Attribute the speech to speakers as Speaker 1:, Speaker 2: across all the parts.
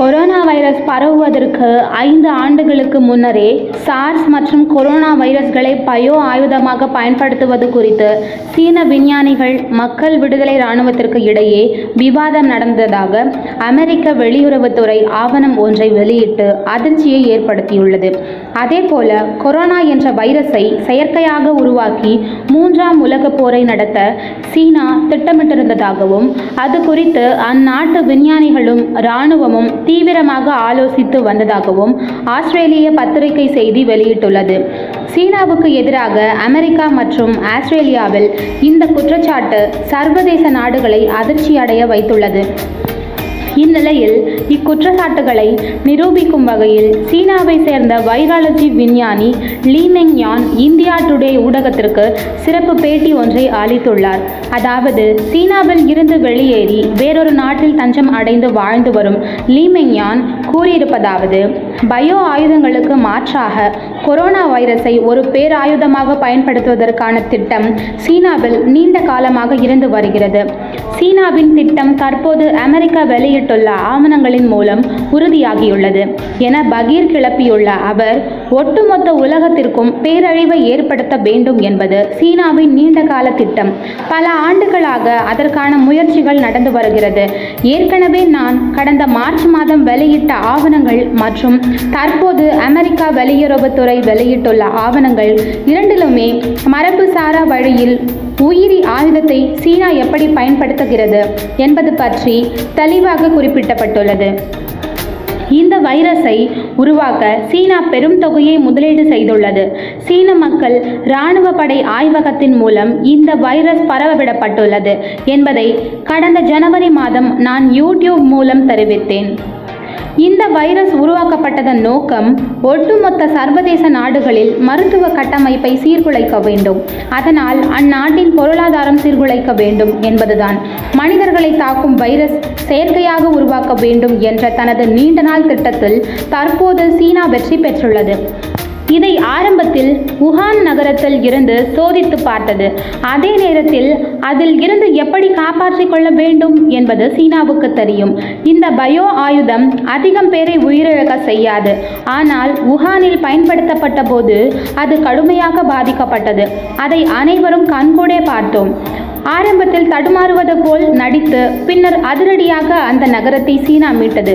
Speaker 1: Corona virus பரவுவதற்கு ஐந்து ஆண்டுகளுக்கு முன்னரே சார்ஸ் மற்றும் கொரோனா வைரஸ்களை பயோ ஆயுதமாக பயன்படுத்துவது குறித்து சீன விஞ்ஞானிகள் மக்கள் விடுதலை இராணுவத்திற்கு இடையே விவாதம் நடந்ததாக அமெரிக்க வெளியுறவுத்துறை ஆவணம் ஒன்றை வெளியிட்டு அதிர்ச்சியை ஏற்படுத்தியுள்ளது. அதேபோல கொரோனா என்ற வைரஸை செயற்கையாக உருவாக்கி மூன்றாம் உலகப் போரை நடத்த சீனா திட்டமிட்டிருந்ததாகவும் அது குறித்து அந்நாட்டு விஞ்ஞானிகளும் இராணுவமும் தீவிரமாக ஆலோசித்து வந்ததாகவும் ஆஸ்திரேலிய பத்திரிகை செய்தி வெளியிட்டுள்ளது. சீனாவுக்கு எதிராக அமெரிக்கா மற்றும் ஆஸ்திரேலியாவில் இந்த குற்றச்சாட்டு சர்வதேச நாடுகளை அதிர்ச்சியடைய வைத்துள்ளது. இந்நிலையில் இக்குற்றச்சாட்டுகளை நிரூபிக்கும் வகையில் சீனாவை சேர்ந்த வைராலஜி விஞ்ஞானி Li Meng Yan India Today ஊடகத்திற்கு சிறப்பு பேட்டி ஒன்றை அளித்துள்ளார். அதாவது சீனாவில் இருந்து வெளியேறி வேறொரு நாட்டில் தஞ்சம் அடைந்து வாழ்ந்து வரும் லீ மெங் யான் கூறியிருப்பதாவது பயோ ஆயுதங்களுக்கு மாற்றாக கொரோனா வைரஸை ஒரு பேராயுதமாக பயன்படுத்துவதற்கான திட்டம் சீனாவில் நீண்ட காலமாக இருந்து வருகிறது. சீனாவின் திட்டம் தற்போது அமெரிக்கா வெளியிட்டுள்ள ஆவணங்களின் மூலம் உறுதியாகியுள்ளது என பகீர் கிளப்பியுள்ள அவர் ஒட்டுமொத்த உலகத்திற்கும் பேரழிவை ஏற்படுத்த வேண்டும் என்பது சீனாவின் நீண்டகால திட்டம். பல ஆண்டுகளாக அதற்கான முயற்சிகள் நடந்து வருகிறது. ஏற்கனவே நான் கடந்த மார்ச் மாதம் வெளியிட்ட ஆவணங்கள் மற்றும் தற்போது அமெரிக்கா வெளியுறவுத்துறை வெளியிட்டுள்ள ஆவணங்கள் இரண்டிலுமே மரபுசாரா வழியில் உயிரி ஆயுதத்தை சீனா எப்படி பயன்படுத்துகிறது என்பது பற்றி தெளிவாக குறிப்பிட்டப்பட்டுள்ளது. இந்த வைரஸை உருவாக்க சீனா பெரும் தொகையை முதலீடு செய்துள்ளது. சீன மக்கள் இராணுவ படை ஆய்வகத்தின் மூலம் இந்த வைரஸ் பரவவிடப்பட்டுள்ளது என்பதை கடந்த ஜனவரி மாதம் நான் யூடியூப் மூலம் தெரிவித்தேன். இந்த வைரஸ் உருவாக்கப்பட்டதன் நோக்கம் ஒட்டுமொத்த சர்வதேச நாடுகளில் மருத்துவ கட்டமைப்பை சீர்குலைக்க வேண்டும். அதனால் அந்நாட்டின் பொருளாதாரம் சீர்குலைக்க வேண்டும் என்பதுதான். மனிதர்களை தாக்கும் வைரஸ் செயற்கையாக உருவாக்க வேண்டும் என்ற தனது நீண்ட நாள் திட்டத்தில் தற்போது சீனா வெற்றி பெற்றுள்ளது. இதை ஆரம்பத்தில் உஹான் நகரத்தில் இருந்து சோதித்து பார்த்தது. அதே நேரத்தில் அதில் இருந்து எப்படி காப்பாற்றிக் கொள்ள வேண்டும் என்பது சீனாவுக்கு தெரியும். இந்த பயோ ஆயுதம் அதிகம் பேரை உயிரிழக்க செய்யாது. ஆனால் உஹானில் பயன்படுத்தப்பட்ட போது அது கடுமையாக பாதிக்கப்பட்டது. அதை அனைவரும் கண்கூடே பார்த்தோம். ஆரம்பத்தில் தடுமாறுவது போல் நடித்து பின்னர் அதிரடியாக அந்த நகரத்தை சீனா மீட்டது.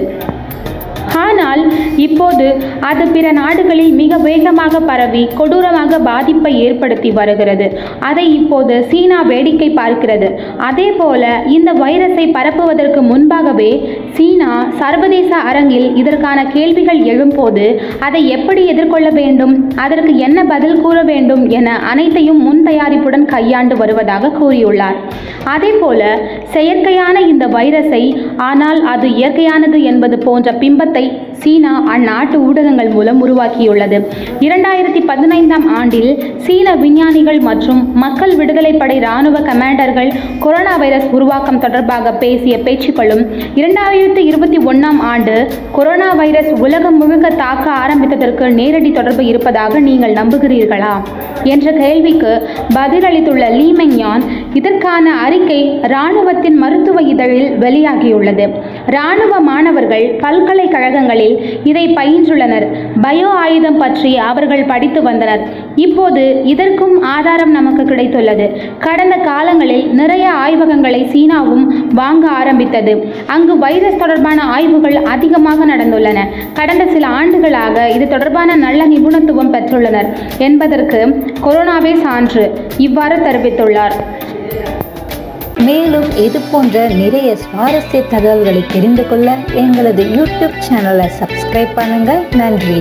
Speaker 1: ஆனால் இப்போது அது பிற நாடுகளில் மிக வேகமாக பரவி கொடூரமாக பாதிப்பை ஏற்படுத்தி வருகிறது. அதை இப்போது சீனா வேடிக்கை பார்க்கிறது. அதே போல இந்த வைரஸை பரப்புவதற்கு முன்பாகவே சீனா சர்வதேச அரங்கில் இதற்கான கேள்விகள் எழும்போது அதை எப்படி எதிர்கொள்ள வேண்டும் அதற்கு என்ன பதில் கூற வேண்டும் என அனைத்தையும் முன் தயாரிப்புடன் கையாண்டு வருவதாக கூறியுள்ளார். அதேபோல செயற்கையான இந்த வைரஸை ஆனால் அது இயற்கையானது என்பது போன்ற பிம்பத்தை சீனா அந்நாட்டு ஊடகங்கள் மூலம் உருவாக்கியுள்ளது. இரண்டாயிரத்தி பதினைந்தாம் ஆண்டில் சீன விஞ்ஞானிகள் மற்றும் மக்கள் விடுதலை படை இராணுவ கமாண்டர்கள் கொரோனா வைரஸ் உருவாக்கம் தொடர்பாக பேசிய பேச்சுக்களும் இரண்டாயிரத்தி இருபத்தி ஒன்றாம் ஆண்டு கொரோனா வைரஸ் உலகம் முழுக்க தாக்க ஆரம்பித்ததற்கு நேரடி தொடர்பு இருப்பதாக நீங்கள் நம்புகிறீர்களா? என்ற கேள்விக்கு பதிலளித்துள்ள லீமெங்யான் இதற்கான அறிக்கை இராணுவத்தின் மருத்துவ இதழில் வெளியாகியுள்ளது. இராணுவ மாணவர்கள் பல்கலைக்கழகங்களில் இதை பயின்றுள்ளனர். பயோ ஆயுதம் பற்றி அவர்கள் படித்து வந்தனர். இப்போது இதற்கும் ஆதாரம் நமக்கு கிடைத்துள்ளது. கடந்த காலங்களில் நிறைய ஆய்வகங்களை சீனாவும் வாங்க ஆரம்பித்தது. அங்கு வைரஸ் தொடர்பான ஆய்வுகள் அதிகமாக நடந்துள்ளன. கடந்த சில ஆண்டுகளாக இது தொடர்பான நல்ல நிபுணத்துவம் பெற்றுள்ளனர் என்பதற்கு கொரோனாவே சான்று. இவ்வாறு தெரிவித்துள்ளார்.
Speaker 2: மேலும் இது போன்ற நிறைய சுவாரஸ்ய தகவல்களை தெரிந்து கொள்ள எங்களது யூடியூப் சேனலை சப்ஸ்கிரைப் பண்ணுங்கள் நன்றி.